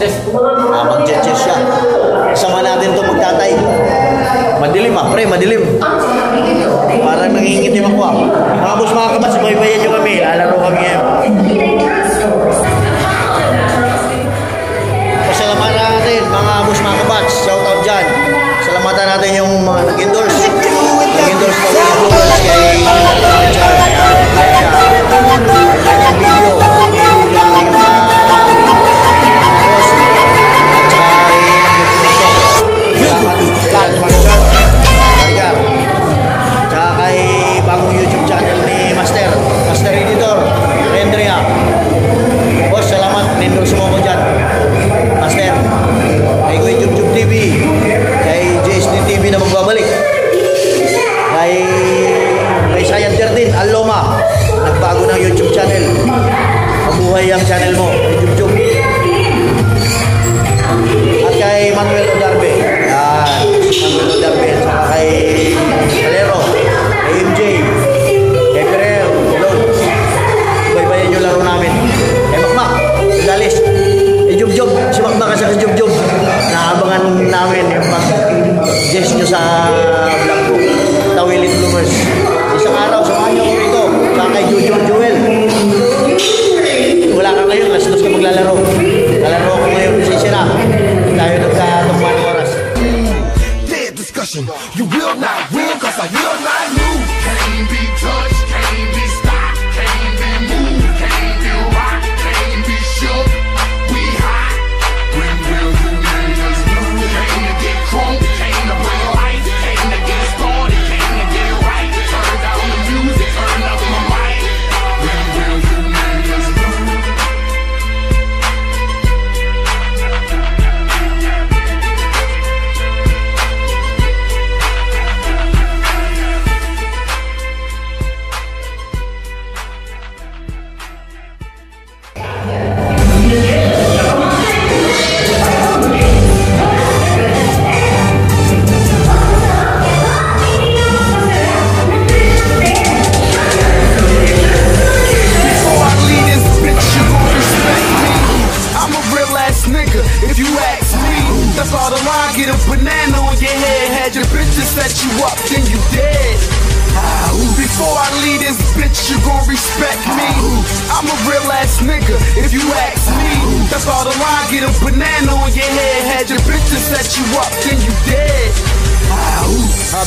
Ah, mag-chess siya. Sama natin to magtatay. Madilim ah, pre, madilim. Parang nangingitim ako ah. Mga boss, mga kabats, baybayan nyo kami. Lalaro kami ngayon. Pasalamatan natin, mga boss, mga kabats. Shout out dyan. Salamatan natin yung mga nag-endorse. Mabuhay ang channel mo. YouTube. At kay Manuel Odarbe. Yan. Manuel Odarbe. At saka kay Calero. Kay MJ. Kay Ferrer. Hello. Baybayan yung laro namin. Kay Makmak. Galis. Kay Jubjob. Si Makmak kasi kay Jubjob. Naabangan namin yung pag guest nyo sa vlog ko. Tawilit Bloomers. Isang araw, samahan nyo ko rito. Saka kay Jojo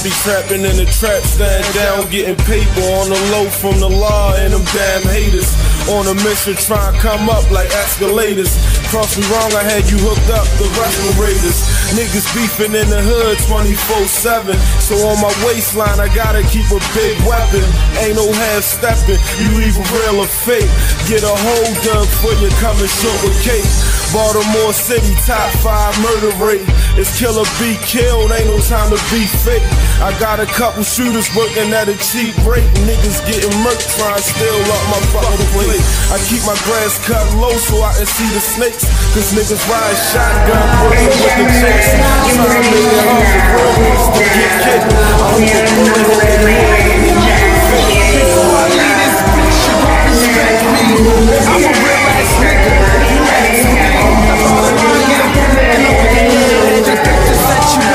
be trapping in the trap, stand down, getting paper on the low from the law and them damn haters. On a mission, try and come up like escalators. Cross me wrong, I had you hooked up, the respirators. Niggas beefing in the hood 24 7. So on my waistline, I gotta keep a big weapon. Ain't no half stepping, you either real or fake. Get a hold up for you coming short with cake. Baltimore City, top five murder rate. It's killer be killed, ain't no time to be fake. I got a couple shooters working at a cheap rate. Niggas getting murked, trying to steal up my fucking plate. I keep my grass cut low so I can see the snakes. Cause niggas ride shotgun bullets with the chase. For get on the me. I'm a real to set you